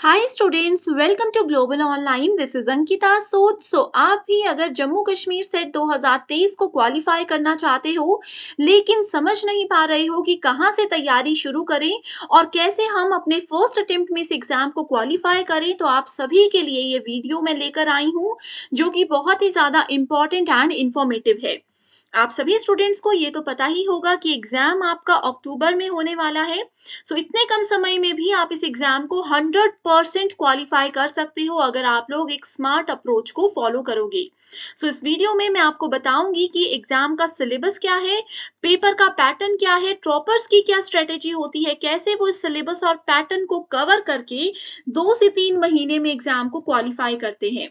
Hi students welcome to Global Online this is Ankita Sood so आप भी अगर Jammu Kashmir set 2023 को क्वालिफाई करना चाहते हो, लेकिन समझ नहीं पा रहे हो कि कहाँ से तैयारी शुरू करें और कैसे हम अपने फ़र्स्ट अटेम्प्ट में इस एग्ज़ाम को क्वालिफाई करें तो आप सभी के लिए ये वीडियो मैं लेकर आई हूँ, जो कि बहुत ही ज़्यादा इंपॉर्टेंट एंड इन्फॉर्मेटिव है। आप सभी स्टूडेंट्स को ये तो पता ही होगा कि एग्ज़ाम आपका अक्टूबर में होने वाला है। सो so, इतने कम समय में भी आप इस एग्ज़ाम को 100 परसेंट क्वालिफाई कर सकते हो अगर आप लोग एक स्मार्ट अप्रोच को फॉलो करोगे। सो so, इस वीडियो में मैं आपको बताऊँगी कि एग्ज़ाम का सिलेबस क्या है पेपर का पैटर्न क्या है ट्रॉपर्स की क्या स्ट्रेटेजी होती है कैसे वो इस सिलेबस और पैटर्न को कवर करके दो से तीन महीने में एग्ज़ाम को क्वालिफाई करते हैं।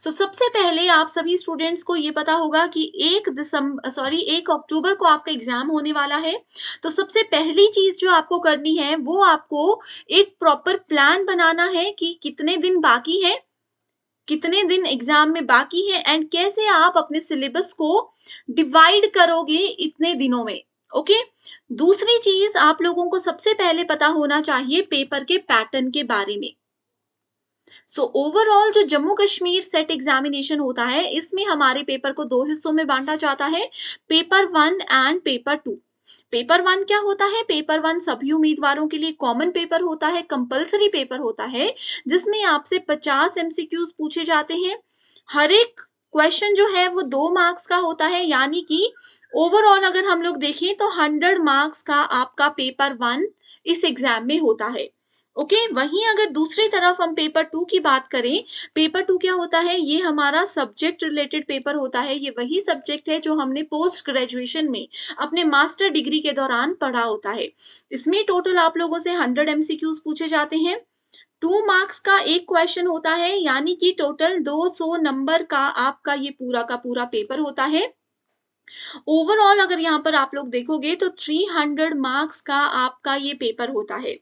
सो so, सबसे पहले आप सभी स्टूडेंट्स को ये पता होगा कि एक दिसंबर सॉरी एक अक्टूबर को आपका एग्ज़ाम होने वाला है तो सबसे पहली चीज़ जो आपको करनी है वो आपको एक प्रॉपर प्लान बनाना है कि कितने दिन बाकी है कितने दिन एग्ज़ाम में बाकी है एंड कैसे आप अपने सिलेबस को डिवाइड करोगे इतने दिनों में ओके okay? दूसरी चीज़ आप लोगों को सबसे पहले पता होना चाहिए पेपर के पैटर्न के बारे में सो so, ओवरऑल जो जम्मू कश्मीर सेट एग्जामिनेशन होता है इसमें हमारे पेपर को दो हिस्सों में बांटा जाता है paper one and paper two paper one क्या होता है? पेपर वन सभी उम्मीदवारों के लिए कॉमन पेपर होता है कंपलसरी पेपर होता है जिसमें आपसे 50 एमसीक्यूज पूछे जाते हैं। हर एक क्वेश्चन जो है वो दो मार्क्स का होता है यानी कि ओवरऑल अगर हम लोग देखें तो 100 मार्क्स का आपका पेपर वन इस एग्ज़ाम में होता है। ओके okay, वहीं अगर दूसरी तरफ़ हम पेपर टू की बात करें पेपर टू क्या होता है? ये हमारा सब्जेक्ट रिलेटेड पेपर होता है ये वही सब्जेक्ट है जो हमने पोस्ट ग्रेजुएशन में अपने मास्टर डिग्री के दौरान पढ़ा होता है। इसमें टोटल आप लोगों से हंड्रेड एमसीक्यूज पूछे जाते हैं। टू मार्क्स का एक क्वेश्चन होता है यानी कि टोटल 200 नंबर का आपका ये पूरा का पूरा पेपर होता है। ओवरऑल अगर यहाँ पर आप लोग देखोगे तो 300 मार्क्स का आपका ये पेपर होता है।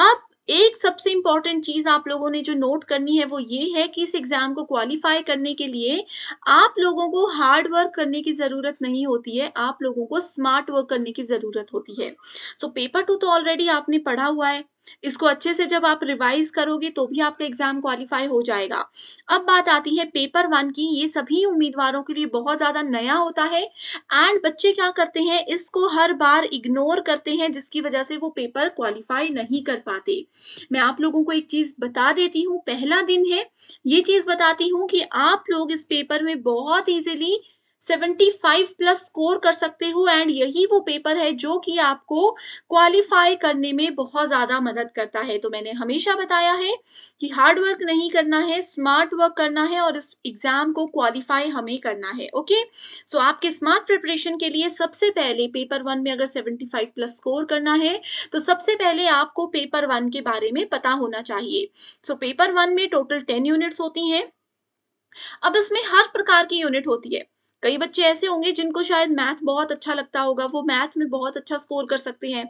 अब एक सबसे इंपॉर्टेंट चीज़ आप लोगों ने जो नोट करनी है वो ये है कि इस एग्ज़ाम को क्वालिफाई करने के लिए आप लोगों को हार्ड वर्क करने की ज़रूरत नहीं होती है, आप लोगों को स्मार्ट वर्क करने की ज़रूरत होती है। सो पेपर टू तो ऑलरेडी आपने पढ़ा हुआ है। इसको अच्छे से जब आप रिवाइज करोगे तो भी आपका एग्ज़ाम क्वालिफाई हो जाएगा। अब बात आती है पेपर वन की। ये सभी उम्मीदवारों के लिए बहुत ज़्यादा नया होता है एंड बच्चे क्या करते हैं? इसको हर बार इग्नोर करते हैं जिसकी वजह से वो पेपर क्वालिफाई नहीं कर पाते। मैं आप लोगों को एक चीज़ बता देती हूँ। पहला दिन है। ये चीज़ बताती हूँ कि आप लोग इस पेपर में बहुत इजीली 75 प्लस स्कोर कर सकते हो एंड यही वो पेपर है जो कि आपको क्वालिफाई करने में बहुत ज़्यादा मदद करता है। तो मैंने हमेशा बताया है कि हार्ड वर्क नहीं करना है स्मार्ट वर्क करना है और इस एग्ज़ाम को क्वालिफाई हमें करना है ओके? सो so, आपके स्मार्ट प्रिपरेशन के लिए सबसे पहले पेपर वन में अगर 75 प्लस स्कोर करना है तो सबसे पहले आपको पेपर वन के बारे में पता होना चाहिए। सो so, पेपर वन में टोटल टेन यूनिट्स होती हैं। अब इसमें हर प्रकार की यूनिट होती है। कई बच्चे ऐसे होंगे जिनको शायद मैथ बहुत अच्छा लगता होगा, वो मैथ में बहुत अच्छा स्कोर कर सकते हैं।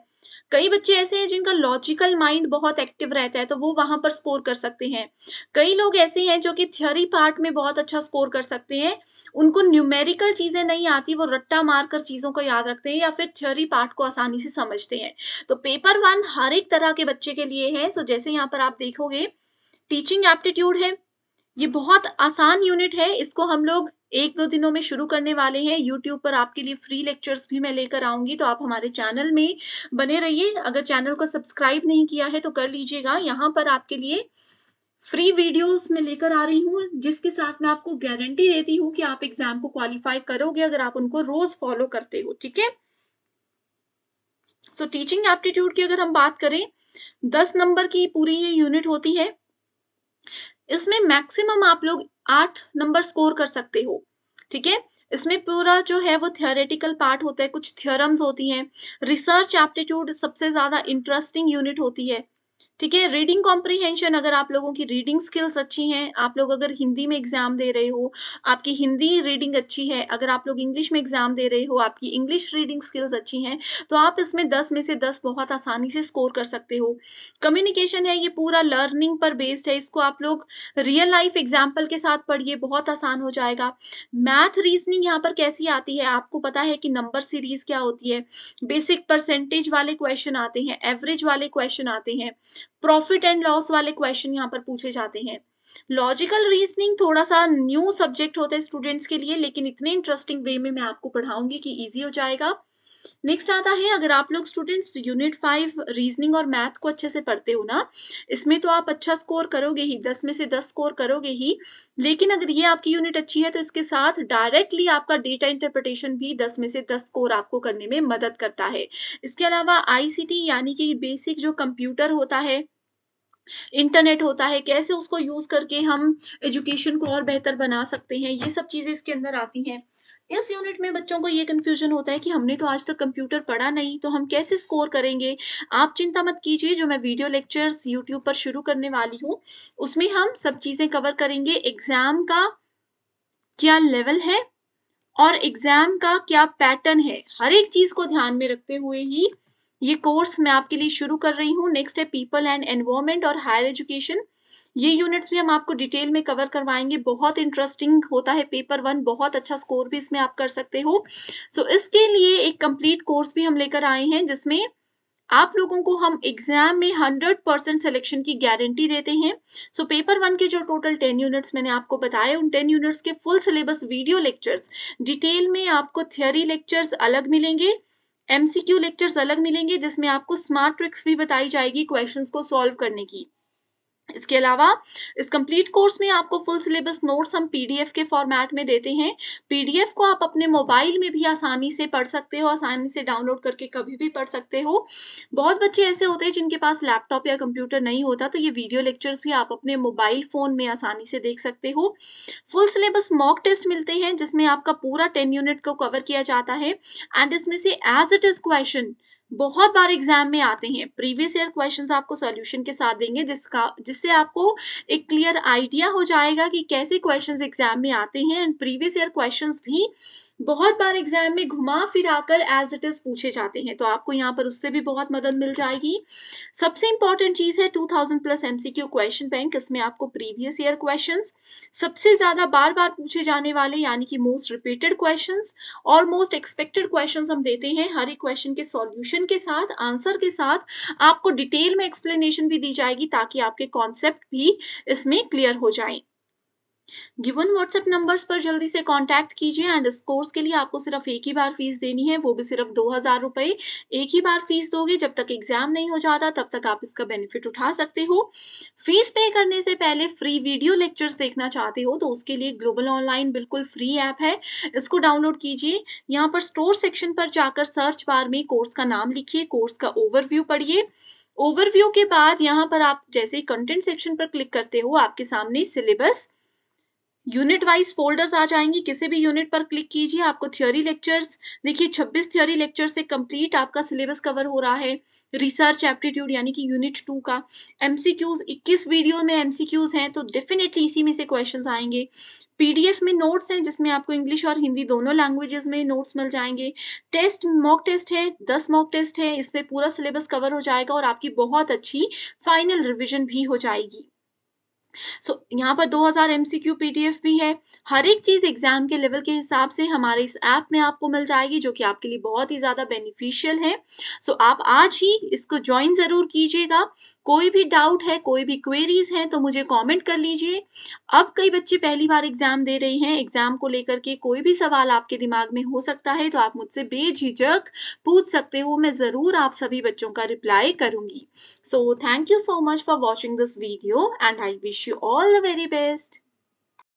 कई बच्चे ऐसे हैं जिनका लॉजिकल माइंड बहुत एक्टिव रहता है तो वो वहाँ पर स्कोर कर सकते हैं। कई लोग ऐसे हैं जो कि थ्योरी पार्ट में बहुत अच्छा स्कोर कर सकते हैं, उनको न्यूमेरिकल चीज़ें नहीं आती, वो रट्टा मारकर चीज़ों को याद रखते हैं या फिर थ्योरी पार्ट को आसानी से समझते हैं। तो पेपर वन हर एक तरह के बच्चे के लिए है सो जैसे यहाँ पर आप देखोगे टीचिंग एप्टीट्यूड है, ये बहुत आसान यूनिट है, इसको हम लोग एक दो दिनों में शुरू करने वाले हैं। यूट्यूब पर आपके लिए फ्री लेक्चर्स भी मैं लेकर आऊँगी तो आप हमारे चैनल में बने रहिए। अगर चैनल को सब्सक्राइब नहीं किया है तो कर लीजिएगा। यहाँ पर आपके लिए फ्री वीडियोस में लेकर आ रही हूँ, जिसके साथ मैं आपको गारंटी देती हूँ कि आप एग्ज़ाम को क्वालिफाई करोगे, अगर आप उनको रोज फॉलो करते हो, ठीक है? सो टीचिंग एप्टीट्यूड की अगर हम बात करें, दस नंबर की पूरी ये यूनिट होती है। इसमें मैक्सिमम आप लोग आठ नंबर स्कोर कर सकते हो, ठीक है? इसमें पूरा जो है वो थियोरेटिकल पार्ट होता है, कुछ थियोरम्स होती हैं रिसर्च एप्टीट्यूड सबसे ज़्यादा इंटरेस्टिंग यूनिट होती है। ठीक है रीडिंग कॉम्प्रीहेंशन अगर आप लोगों की रीडिंग स्किल्स अच्छी हैं, आप लोग अगर हिंदी में एग्ज़ाम दे रहे हो, आपकी हिंदी रीडिंग अच्छी है, अगर आप लोग इंग्लिश में एग्ज़ाम दे रहे हो, आपकी इंग्लिश रीडिंग स्किल्स अच्छी हैं तो आप इसमें दस में से दस बहुत आसानी से स्कोर कर सकते हो। कम्युनिकेशन है, ये पूरा लर्निंग पर बेस्ड है, इसको आप लोग रियल लाइफ एग्ज़ाम्पल के साथ पढ़िए, बहुत आसान हो जाएगा। मैथ रीजनिंग यहाँ पर कैसी आती है, आपको पता है कि नंबर सीरीज़ क्या होती है। बेसिक परसेंटेज वाले क्वेश्चन आते हैं एवरेज वाले क्वेश्चन आते हैं। प्रॉफिट एंड लॉस वाले क्वेश्चन यहाँ पर पूछे जाते हैं। लॉजिकल रीजनिंग थोड़ा सा न्यू सब्जेक्ट होता है स्टूडेंट्स के लिए, लेकिन इतने इंटरेस्टिंग वे में मैं आपको पढ़ाऊँगी कि इजी हो जाएगा। नेक्स्ट आता है, अगर आप लोग स्टूडेंट्स यूनिट फाइव रीजनिंग और मैथ को अच्छे से पढ़ते हो ना, इसमें तो आप अच्छा स्कोर करोगे ही, दस में से दस स्कोर करोगे ही, लेकिन अगर ये आपकी यूनिट अच्छी है तो इसके साथ डायरेक्टली आपका डेटा इंटरप्रिटेशन भी दस में से दस स्कोर आपको करने में मदद करता है। इसके अलावा आईसीटी यानी कि बेसिक जो कंप्यूटर होता है इंटरनेट होता है, कैसे उसको यूज़ करके हम एजुकेशन को और बेहतर बना सकते हैं, ये सब चीज़ें इसके अंदर आती हैं। इस यूनिट में बच्चों को ये कंफ्यूजन होता है कि हमने तो आज तक कंप्यूटर पढ़ा नहीं तो हम कैसे स्कोर करेंगे? आप चिंता मत कीजिए, जो मैं वीडियो लेक्चर्स यूट्यूब पर शुरू करने वाली हूँ, उसमें हम सब चीज़ें कवर करेंगे। एग्ज़ाम का क्या लेवल है और एग्ज़ाम का क्या पैटर्न है? हर एक चीज़ को ध्यान में रखते हुए ही ये कोर्स मैं आपके लिए शुरू कर रही हूँ। नेक्स्ट है पीपल एंड एनवायरमेंट और हायर एजुकेशन ये यूनिट्स भी हम आपको डिटेल में कवर करवाएँगे। बहुत इंटरेस्टिंग होता है पेपर वन बहुत अच्छा स्कोर भी इसमें आप कर सकते हो। सो so, इसके लिए एक कंप्लीट कोर्स भी हम लेकर आए हैं जिसमें आप लोगों को हम एग्ज़ाम में 100 परसेंट सिलेक्शन की गारंटी देते हैं। सो पेपर वन के जो टोटल 10 यूनिट्स मैंने आपको बताए उन 10 यूनिट्स के full syllabus video lectures detail में आपको थियोरी लेक्चर्स अलग मिलेंगे एमसीक्यू लेक्चर्स अलग मिलेंगे जिसमें आपको स्मार्ट ट्रिक्स भी बताई जाएगी क्वेश्चंस को सॉल्व करने की। इसके अलावा, इस कंप्लीट कोर्स में आपको फुल सिलेबस नोट्स हम पीडीएफ के फॉर्मेट में देते हैं। पीडीएफ को आप अपने मोबाइल में भी आसानी से पढ़ सकते हो, आसानी से डाउनलोड करके कभी भी पढ़ सकते हो। बहुत बच्चे ऐसे होते हैं जिनके पास लैपटॉप या कंप्यूटर नहीं होता तो ये वीडियो लेक्चर्स भी आप अपने मोबाइल फ़ोन में आसानी से देख सकते हो। फुल सिलेबस मॉक टेस्ट मिलते हैं, जिसमें आपका पूरा टेन यूनिट को कवर किया जाता है। एंड इसमें से एज इट इज़ क्वेश्चन बहुत बार एग्ज़ाम में आते हैं। प्रीवियस ईयर क्वेश्चंस आपको सॉल्यूशन के साथ देंगे, जिसका, जिससे आपको एक क्लियर आइडिया हो जाएगा कि कैसे क्वेश्चंस एग्ज़ाम में आते हैं। एंड प्रीवियस ईयर क्वेश्चंस भी बहुत बार एग्ज़ाम में घुमा फिराकर एज इट इज़ पूछे जाते हैं। तो आपको यहाँ पर उससे भी बहुत मदद मिल जाएगी। सबसे इंपॉर्टेंट चीज़ है 2000 प्लस एमसीक्यू क्वेश्चन बैंक इसमें आपको प्रीवियस ईयर क्वेश्चंस सबसे ज़्यादा बार बार पूछे जाने वाले, यानी कि मोस्ट रिपीटेड क्वेश्चंस और मोस्ट एक्सपेक्टेड क्वेश्चंस हम देते हैं। हर एक क्वेश्चन के सॉल्यूशन के साथ आंसर के साथ आपको डिटेल में एक्सप्लेनेशन भी दी जाएगी ताकि आपके कॉन्सेप्ट भी इसमें क्लियर हो जाए। गिवन व्हाट्सएप नंबर्स पर जल्दी से कांटेक्ट कीजिए एंड इस कोर्स के लिए आपको सिर्फ़ एक ही बार फ़ीस देनी है, वो भी सिर्फ़ दो हज़ार रुपए। एक ही बार फ़ीस दोगे, जब तक एग्ज़ाम नहीं हो जाता, तब तक आप इसका बेनिफिट उठा सकते हो। फ़ीस पे करने से पहले फ्री वीडियो लेक्चर्स देखना चाहते हो तो उसके लिए ग्लोबल ऑनलाइन बिल्कुल फ्री ऐप है। इसको डाउनलोड कीजिए। यहाँ पर स्टोर सेक्शन पर जाकर सर्च बार में कोर्स का नाम लिखिए कोर्स का ओवरव्यू पढ़िए। ओवरव्यू के बाद यहाँ पर आप जैसे कंटेंट सेक्शन पर क्लिक करते हो, आपके सामने सिलेबस यूनिट वाइज फोल्डर्स आ जाएँगी। किसी भी यूनिट पर क्लिक कीजिए आपको थ्योरी लेक्चर्स देखिए 26 थ्योरी लेक्चर से कंप्लीट आपका सिलेबस कवर हो रहा है। रिसर्च एप्टीट्यूड यानी कि यूनिट टू का। एमसीक्यूज 21 वीडियो में एमसीक्यूज हैं तो डेफिनेटली इसी में से क्वेश्चंस आएँगे। पीडीएफ में नोट्स हैं, जिसमें आपको इंग्लिश और हिंदी दोनों लैंग्वेजेस में नोट्स मिल जाएँगे। टेस्ट मॉक टेस्ट है, दस मॉक टेस्ट है, इससे पूरा सिलेबस कवर हो जाएगा और आपकी बहुत अच्छी फाइनल रिविजन भी हो जाएगी। सो so, यहाँ पर 2000 हज़ार एम पीडीएफ भी है। हर एक चीज़ एग्ज़ाम के लेवल के हिसाब से हमारे इस ऐप में आपको मिल जाएगी जो कि आपके लिए बहुत ही ज़्यादा बेनिफिशियल है। सो so, आप आज ही इसको ज्वाइन ज़रूर कीजिएगा। कोई भी डाउट है, कोई भी क्वेरीज हैं तो मुझे कमेंट कर लीजिए। अब कई बच्चे पहली बार एग्ज़ाम दे रहे हैं। एग्ज़ाम को लेकर के कोई भी सवाल आपके दिमाग में हो सकता है तो आप मुझसे बेझिझक पूछ सकते हो। मैं ज़रूर आप सभी बच्चों का रिप्लाई करूँगी। So thank you so much for watching this video and I wish you all the very best.